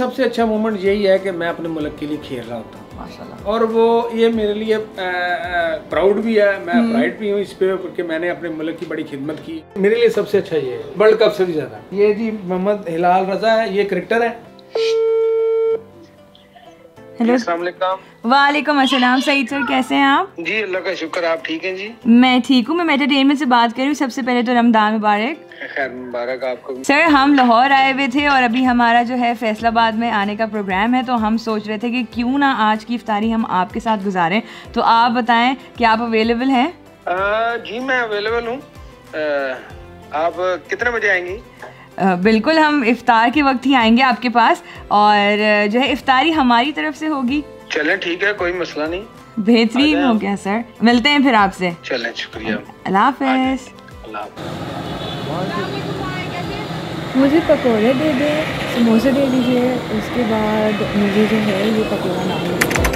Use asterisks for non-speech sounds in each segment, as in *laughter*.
सबसे अच्छा मोमेंट यही है कि मैं अपने मुल्क के लिए खेल रहा होता हूँ। माशाल्लाह। और वो ये मेरे लिए प्राउड भी है। मैं प्राइड भी हूँ इस पे क्योंकि मैंने अपने मुल्क की बड़ी खिदमत की। मेरे लिए सबसे अच्छा ये है वर्ल्ड कप से भी ज़्यादा। ये जी मोहम्मद हिलाल रजा है ये क्रिकेटर है। हेलो वालेकुम अस्सलाम सईद सर कैसे हैं आप? जी अल्लाह का शुक्र आप ठीक हैं जी? मैं ठीक हूँ मैं मेटाटेनमेंट से बात कर रही हूँ सबसे पहले तो रमदान मुबारक। खैर मुबारक आपको सर हम लाहौर आए हुए थे और अभी हमारा जो है फैसलाबाद में आने का प्रोग्राम है तो हम सोच रहे थे कि क्यों ना आज की इफ्तारी हम आपके साथ गुजारें। तो आप बताएँ कि आप अवेलेबल हैं? जी मैं अवेलेबल हूँ। आप कितने बजे आएँगी? बिल्कुल हम इफ्तार के वक्त ही आएँगे आपके पास और जो है इफ्तारी हमारी तरफ़ से होगी। चले ठीक है कोई मसला नहीं। बेहतरीन हो गया सर। मिलते हैं फिर आपसे। चलें शुक्रिया। अल्लाह हाफिज़। मुझे पकोड़े दे दें समोसे दे दीजिए उसके बाद मुझे जो है ये पकौड़ा नाम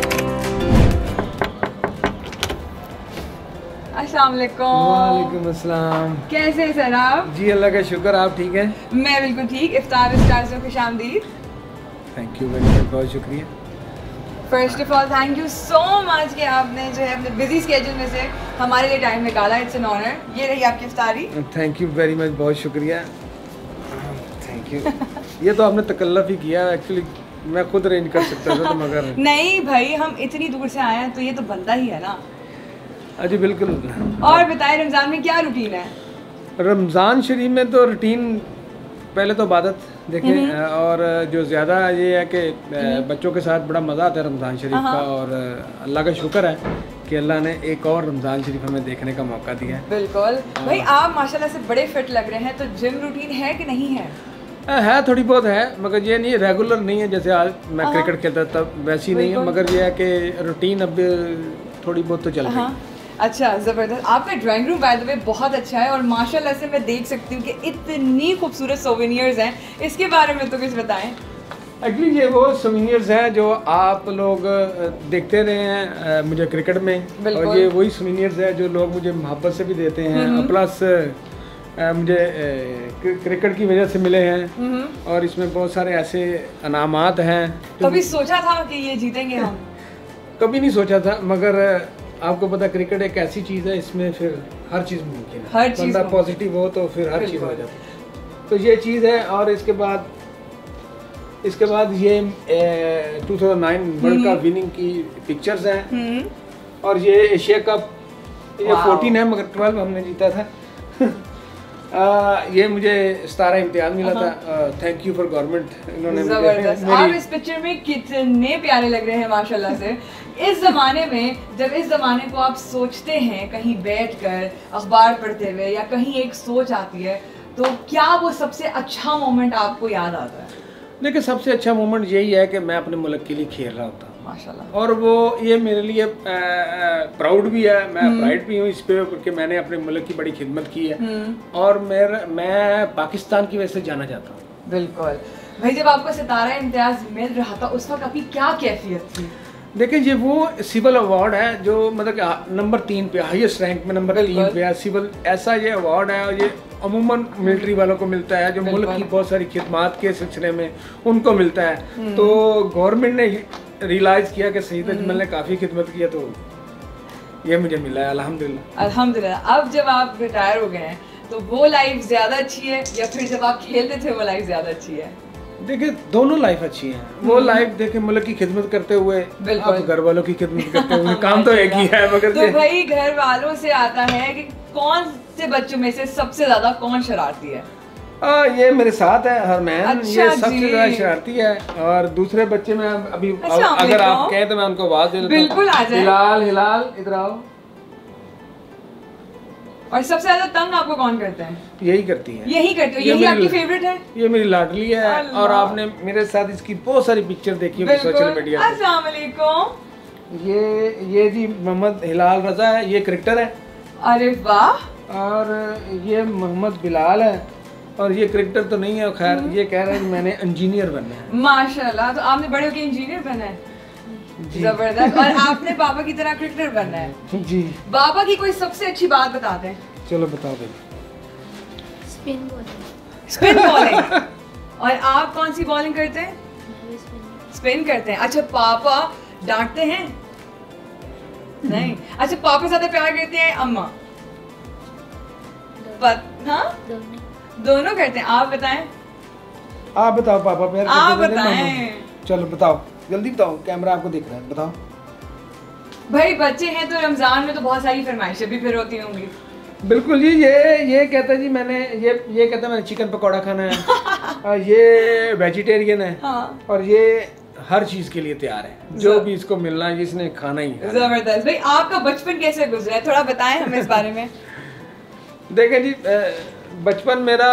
वालेकुम अस्सलाम कैसे हैं सर आप? जी अल्लाह का शुक्र आप ठीक हैं? मैं बिल्कुल ठीक इफ्तार स्टार से खुश आमदीद। थैंक यू वेरी मच बहुत शुक्रिया। First of all thank you so much कि आपने जो है अपने बिज़ी स्केड्यूल में से हमारे लिए टाइम निकाला इट्स एन ऑनर ये रही आपकी इफ्तारी। थैंक यू वेरी मच बहुत शुक्रिया। थैंक यू ये तो आपने तकल्लफ ही किया एक्चुअली मैं खुद अरेंज कर सकता था तो मगर *laughs* नहीं भाई हम इतनी दूर से आए हैं तो ये तो बनता ही है ना। अजी बिल्कुल। और बताएँ रमज़ान में क्या रूटीन है? रमज़ान शरीफ में तो रूटीन पहले तो इबादत देखें और जो ज़्यादा ये है कि बच्चों के साथ बड़ा मज़ा आता है रमज़ान शरीफ का और अल्लाह का शुक्र है कि अल्लाह ने एक और रमज़ान शरीफ हमें देखने का मौका दिया है। बिल्कुल। भाई आप माशाल्लाह से बड़े फिट लग रहे हैं तो जिम रूटीन है कि नहीं है? है थोड़ी बहुत है मगर ये नहीं रेगुलर नहीं है जैसे आज मैं क्रिकेट खेलता तब वैसी नहीं है मगर ये है कि रूटीन अब थोड़ी बहुत तो चल रही है हाँ। अच्छा ज़बरदस्त। आपका drawing room by the way बहुत अच्छा है और माशाल्लाह से मैं देख सकती हूँ कि इतनी खूबसूरत सोवेनियर्स हैं। इसके बारे में तो कुछ बताएँ। एक्चुअली ये वो सोवीनियर्स हैं जो आप लोग देखते रहे हैं मुझे क्रिकेट में। और ये वही सोवीनियर्स हैं जो लोग मुझे मोहब्बत से भी देते हैं। प्लस मुझे क्रिकेट की वजह से मिले हैं। और इसमें बहुत सारे ऐसे अनामात हैं। कभी सोचा था कि ये जीतेंगे हम? *laughs* कभी नहीं सोचा था मगर आपको पता क्रिकेट एक ऐसी चीज़ है इसमें फिर हर चीज़ मुमकिन है। हर चीज़ पॉजिटिव हो। तो फिर हर चीज़ हो जाती है। तो ये चीज़ है और इसके बाद इसके बाद ये thousand nine world cup winning की पिक्चर्स हैं। और ये एशिया कप ये Wow. फोर्टीन है मगर ट्वेल्व हमने जीता था। *laughs* आ, ये मुझे सतारा इम्तियाज़ मिला था। थैंक यू फॉर गवर्नमेंट इन्होंने आप इस पिक्चर में कितने प्यारे लग रहे हैं माशाल्लाह से। इस जमाने में जब इस जमाने को आप सोचते हैं कहीं बैठकर अखबार पढ़ते हुए या कहीं एक सोच आती है तो क्या वो सबसे अच्छा मोमेंट आपको याद आता है? देखिए सबसे अच्छा मोमेंट यही है कि मैं अपने मुल्क के लिए खेल रहा होता। हूँ माशाल्लाह। और वो ये मेरे लिए प्राउड भी है। मैं प्राइड भी हूँ इस पे क्योंकि मैंने अपने मुल्क की बड़ी खिदमत की है। और मेरा मैं पाकिस्तान की वजह से जाना चाहता हूँ। बिल्कुल। भाई जब आपको सितारा इम्तियाज़ मिल रहा था उस वक्त आपकी क्या कैफियत थी? देखिए ये वो सिविल अवार्ड है जो मतलब नंबर तीन पे हाईएस्ट रैंक में नंबर तीन पे है। सिविल ऐसा ये अवार्ड है और ये अमूमन मिलिट्री वालों को मिलता है जो मुल्क की बहुत सारी खिदमात के सिलसिले में उनको मिलता है। तो गवर्नमेंट ने रियलाइज़ किया कि सईद अजमल ने काफ़ी खिदमत की है तो ये मुझे मिला है अल्हम्दुलिल्लाह। अल्हम्दुलिल्लाह। अब जब आप रिटायर हो गए हैं तो वो लाइफ ज़्यादा अच्छी है या फिर जब आप खेलते थे वो लाइफ ज़्यादा अच्छी है? देखिए दोनों लाइफ अच्छी है। वो लाइफ देखे मुल्क की खिदमत करते हुए। अब घर वालों की खिदमत करते हुए काम तो एक ही है *laughs* मगर तो भाई घर वालों से आता है कि कौन से बच्चों में से सबसे ज़्यादा कौन शरारती है? आ, ये मेरे साथ है हरमैन। अच्छा ये सबसे ज़्यादा शरारती है। और दूसरे बच्चे में अभी अस्सलाम अगर आप कहें तो मैं उनको आवाज़ दे देता हूँ। बिल्कुल, आ जाए। हिलाल हिलाल इधर आओ। और सबसे ज़्यादा तंग आपको कौन करते हैं? यही करती है। यही करते हो। यही आपकी फेवरेट है? ये मेरी लाडली है और आपने मेरे साथ इसकी बहुत सारी पिक्चर देखी होगी सोशल मीडिया अस्सलाम वालेकुम। ये ये जी मोहम्मद हिलाल रजा है ये क्रिकेटर है। अरे वाह। और ये मोहम्मद बिलाल है। और ये क्रिकेटर तो नहीं है खैर हम्म। ये कह रहा है कि मैंने इंजीनियर बनना है। माशाल्लाह तो आपने बड़े होकर इंजीनियर बना है। ज़बरदस्त। और आपने बाबा की तरह क्रिकेटर बनना है। जी। बाबा की कोई सबसे अच्छी बात बताते हैं चलो बताओ भाई स्पिन बॉलिंग स्पिन बॉलिंग और आप कौन सी बॉलिंग करते हैं? स्पिन करते हैं। अच्छा पापा डांटते हैं? नहीं। अच्छा पापा ज़्यादा प्यार करते हैं अम्मा? पत हाँ? दोनों। करते हैं। आप बताएँ। आप बताओ पापा प्यार आप? बताएँ। चलो बताओ। जल्दी बताओ कैमरा आपको दिख रहा है बताओ। भाई बच्चे हैं तो रमज़ान में तो बहुत सारी फरमाइशें भी फिर होती होंगी। बिल्कुल जी ये ये कहता है जी मैंने ये ये कहता है मैंने चिकन पकौड़ा खाना है। *laughs* और ये वेजिटेरियन है। हाँ। और ये हर चीज़ के लिए तैयार है। जो भी इसको मिलना है जिसने खाना ही है। ज़बरदस्त। भाई आपका बचपन कैसे गुजरा है? थोड़ा बताएँ हमें इस बारे में। *laughs* देखें जी बचपन मेरा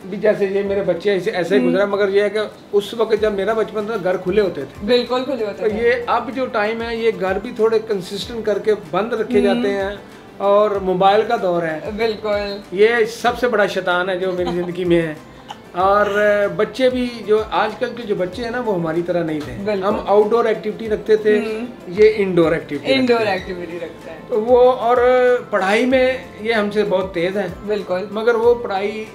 भी जैसे ये मेरे बच्चे ऐसे ऐसे ही गुजरा मगर ये है कि उस वक्त जब मेरा बचपन था घर खुले होते थे। बिल्कुल खुले तो होते हैं ये अब जो टाइम है ये घर भी थोड़े कंसिस्टेंट करके बंद रखे जाते हैं और मोबाइल का दौर है। बिल्कुल। ये सबसे बड़ा शैतान है जो मेरी ज़िंदगी में है। और बच्चे भी जो आजकल के जो बच्चे हैं ना वो हमारी तरह नहीं थे। हम आउटडोर एक्टिविटी रखते थे ये इंडोर एक्टिविटी इंडोर एक्टिविटी रखते हैं। तो वो और पढ़ाई में ये हमसे बहुत तेज़ है। बिल्कुल। मगर वो पढ़ाई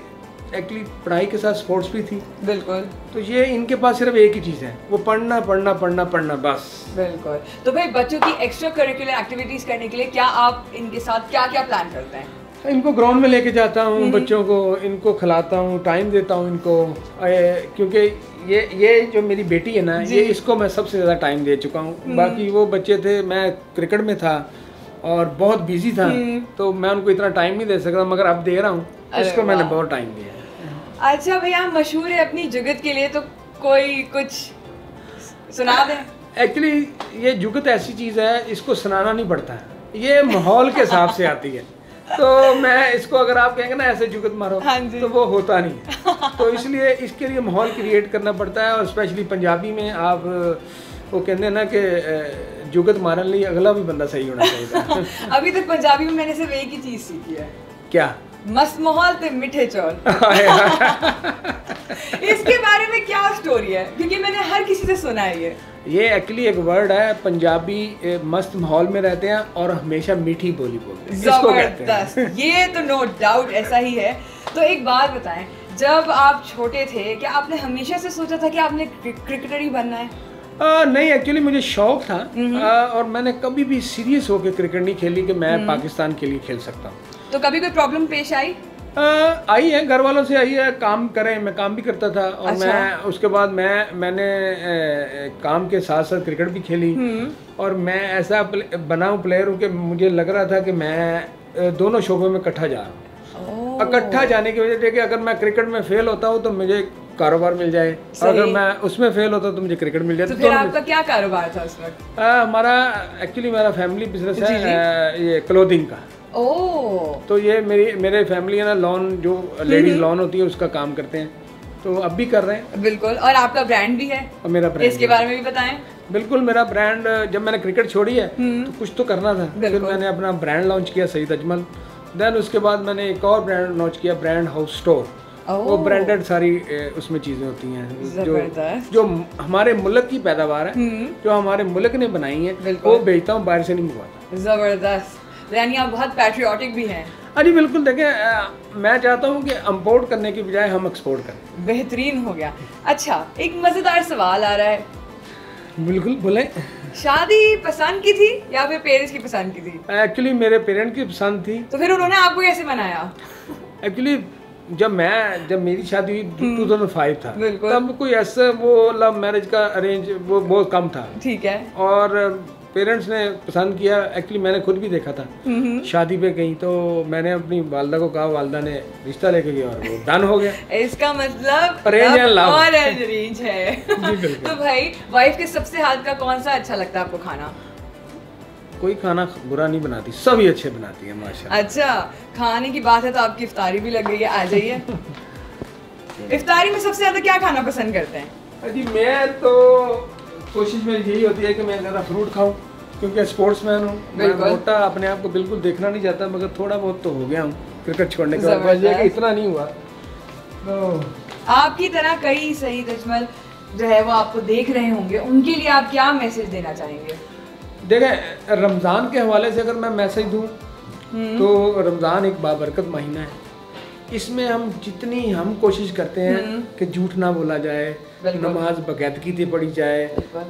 एक्चुअली पढ़ाई के साथ स्पोर्ट्स भी थी। बिल्कुल। तो ये इनके पास सिर्फ़ एक ही चीज़ है। वो पढ़ना पढ़ना पढ़ना पढ़ना बस। बिल्कुल। तो भाई बच्चों की एक्स्ट्रा करिकुलर एक्टिविटीज़ करने के लिए क्या आप इनके साथ क्या क्या प्लान करते हैं? इनको ग्राउंड में लेके जाता हूँ बच्चों को इनको खिलाता हूँ टाइम देता हूँ इनको। क्योंकि ये ये जो मेरी बेटी है ना ये इसको मैं सबसे ज़्यादा टाइम दे चुका हूँ। बाकी वो बच्चे थे मैं क्रिकेट में था और बहुत बिज़ी था। तो मैं उनको इतना टाइम नहीं दे सकता मगर अब दे रहा हूँ इसको मैंने बहुत टाइम दिया है। अच्छा भैया मशहूर है अपनी जुगत के लिए तो कोई कुछ सुना दें? एक्चुअली ये जुगत ऐसी चीज़ है इसको सुनाना नहीं पड़ता। है ये माहौल के हिसाब से आती है। तो मैं इसको अगर आप कहेंगे ना ऐसे जुगत मारो हाँ तो वो होता नहीं है। तो इसलिए इसके लिए माहौल क्रिएट करना पड़ता है और स्पेशली पंजाबी में आप वो कहते हैं ना कि जुगत मारने लिए अगला भी बंदा सही होना चाहिए। *laughs* अभी तक पंजाबी में मैंने सिर्फ़ एक ही चीज़ सीखी है। क्या? मस्त माहौल ते मिठे चौल। *laughs* इसके बारे में क्या स्टोरी है? क्योंकि मैंने हर किसी से सुना है ये। ये एक्चुअली एक वर्ड है पंजाबी मस्त माहौल में रहते हैं और हमेशा मीठी बोली बोलते हैं। इसको कहते हैं? ज़बरदस्त। ये तो नो डाउट ऐसा ही है। तो एक बात बताएँ जब आप छोटे थे क्या आपने हमेशा से सोचा था कि आपने क्रिकेटर ही बनना है? आ, नहीं एक्चुअली मुझे शौक था। आ, और मैंने कभी भी सीरियस होकर क्रिकेट नहीं खेली कि मैं पाकिस्तान के लिए खेल सकता हूँ। तो कभी कोई प्रॉब्लम पेश आई? आ, आई है घर वालों से आई है काम करें मैं काम भी करता था और अच्छा। मैं उसके बाद मैं मैंने ए, काम के साथ साथ क्रिकेट भी खेली। और मैं ऐसा प्ले- बना हूँ प्लेयर हूँ कि मुझे लग रहा था कि मैं दोनों शोबों में इकट्ठा जा रहा हूँ। इकट्ठा जाने की वजह से कि अगर मैं क्रिकेट में फेल होता हूँ तो मुझे कारोबार मिल जाए। और अगर मैं उसमें फेल होता तो मुझे क्रिकेट मिल जाए। तो तो फिर आपका क्या कारोबार था उस वक्त? हमारा एक्चुअली मेरा फैमिली बिज़नेस है ये क्लोथिंग का। तो ये मेरी मेरे फैमिली है ना लॉन जो लेडीज़ लॉन होती है उसका काम करते हैं। तो अब भी कर रहे हैं। बिल्कुल और आपका ब्रांड भी है? और मेरा ब्रांड इसके बारे में भी बताएँ। बिल्कुल मेरा ब्रांड जब मैंने क्रिकेट छोड़ी है तो कुछ तो करना था। फिर मैंने अपना ब्रांड लॉन्च किया सईद अजमल। देन उसके बाद मैंने एक और ब्रांड लॉन्च किया ब्रांड हाउस स्टोर वो ब्रांडेड सारी उसमें चीज़ें होती हैं। जो जो हमारे मुल्क की पैदावार है जो हमारे मुल्क ने बनाई है वो बेचता हूँ बाहर से नहीं मंगवाता। ज़बरदस्त। यानी आप बहुत पैट्रियाटिक भी हैं। हाँ जी बिल्कुल देखें मैं चाहता हूँ कि इम्पोर्ट करने की बजाय हम एक्सपोर्ट करें। बेहतरीन हो गया। अच्छा एक मज़ेदार सवाल आ रहा है। बिल्कुल बोले। शादी पसंद की थी या फिर पेरेंट्स की पसंद की थी? एक्चुअली मेरे पेरेंट्स की पसंद थी। तो फिर उन्होंने आपको कैसे बनाया एक्चुअली जब मैं जब मेरी शादी हुई 2005 था। तब कोई ऐसा वो लव मैरिज का अरेंज वो बहुत कम था। ठीक है। और पेरेंट्स ने पसंद किया एक्चुअली मैंने खुद भी देखा था। शादी पे गई तो मैंने अपनी वालदा को कहा वालदा ने रिश्ता लेके गया और वो डन हो गया। इसका मतलब Arrange and love। और अरेंज है। *laughs* तो भाई वाइफ के सबसे हाथ का कौन सा अच्छा लगता है आपको खाना? कोई खाना बुरा नहीं बनाती सभी अच्छे बनाती है माशा अच्छा खाने की बात है तो आपकी इफ्तारी भी लग गई है आ जाइए। *laughs* इफ्तारी में सबसे ज़्यादा क्या खाना पसंद करते हैं? जी मैं तो कोशिश मेरी यही होती है कि मैं ज़्यादा फ्रूट खाऊं क्योंकि स्पोर्ट्समैन हूँ मैं मोटा अपने आप को बिल्कुल देखना नहीं चाहता मगर थोड़ा बहुत तो हो गया हूँ क्रिकेट छोड़ने के बाद। कि इतना नहीं हुआ। तो आपकी तरह कई सही अजमल जो है वो आपको देख रहे होंगे उनके लिए आप क्या मैसेज देना चाहेंगे? देखें रमज़ान के हवाले से अगर मैं मैसेज दूँ हम्म। तो रमज़ान एक बाबरकत महीना है। इसमें हम जितनी हम कोशिश करते हैं कि झूठ ना बोला जाए नमाज़ बकायदगी से पढ़ी जाए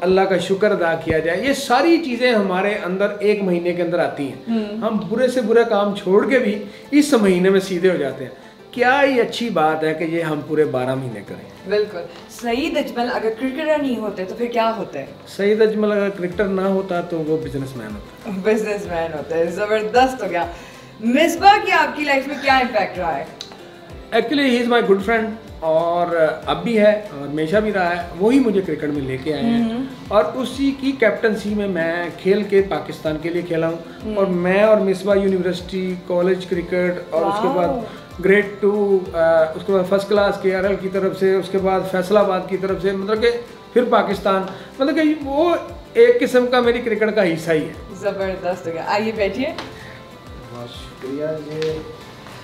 अल्लाह का शुक्र अदा किया जाए ये सारी चीज़ें हमारे अंदर एक महीने के अंदर आती हैं। हम बुरे से बुरा काम छोड़ के भी इस महीने में सीधे हो जाते हैं। क्या ये अच्छी बात है कि ये हम पूरे बारह महीने करें? बिल्कुल। सईद अजमल अगर क्रिकेटर नहीं होते तो फिर क्या होते सईद अजमल अगर क्रिकेटर ना होता तो वो बिजनेसमैन होता। बिजनेसमैन होते हैं। ज़बरदस्त हो गया। मिसबा की आपकी लाइफ में क्या इम्पैक्ट रहा है? Actually he is my good friend और अब भी है और हमेशा भी रहा है। वही मुझे क्रिकेट में लेके आए हैं। और उसी की कैप्टनसी में मैं खेल के पाकिस्तान के लिए खेला हूँ। और मैं और मिसबा यूनिवर्सिटी कॉलेज क्रिकेट और उसके बाद ग्रेड टू उसके बाद फ़र्स्ट क्लास के आरएल की तरफ़ से उसके बाद फैसलाबाद की तरफ़ से मतलब कि फिर पाकिस्तान। मतलब कि वो एक किस्म का मेरी क्रिकेट का हिस्सा ही है। ज़बरदस्त हो गया। आइए बैठिए। बहुत शुक्रिया ये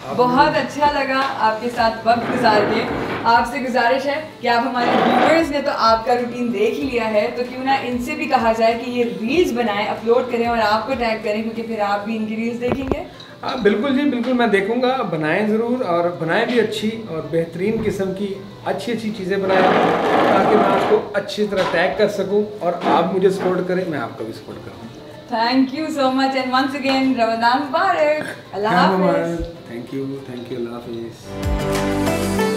बहुत अच्छा लगा आपके साथ वक्त गुजार के आपसे गुजारिश है कि आप हमारे व्यूअर्स ने तो आपका रूटीन देख ही लिया है तो क्यों ना इनसे भी कहा जाए कि ये रील्स बनाएँ अपलोड करें और आपको टैग करें, क्योंकि फिर आप भी इनकी रील्स देखेंगे। हाँ बिल्कुल जी, बिल्कुल मैं देखूँगा। बनाएँ ज़रूर और बनाएँ भी अच्छी और बेहतरीन किस्म की अच्छी अच्छी चीज़ें बनाएँ, ताकि मैं आपको अच्छी तरह टैग कर सकूँ और आप मुझे सपोर्ट करें, मैं आपका भी सपोर्ट करूँ Thank you so much and once again Ramadan Mubarak. Allah Hafiz. Thank you, thank you, Allah Hafiz.